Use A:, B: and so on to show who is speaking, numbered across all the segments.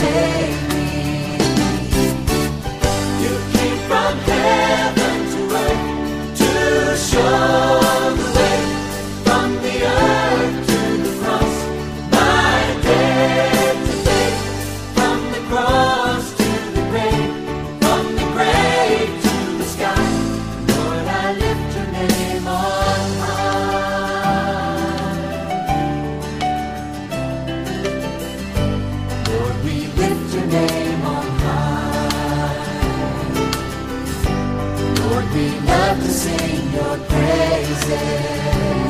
A: say we love to sing your praises.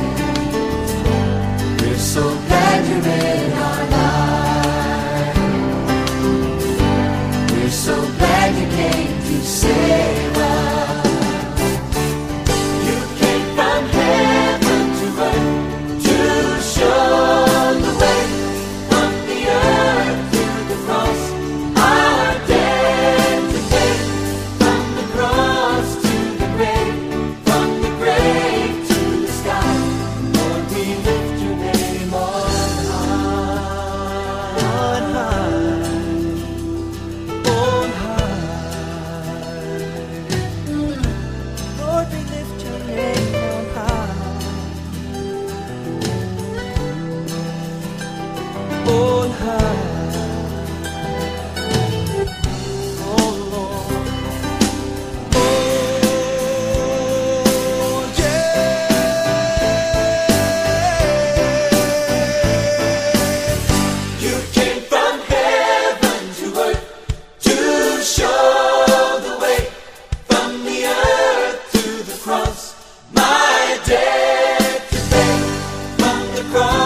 A: cross.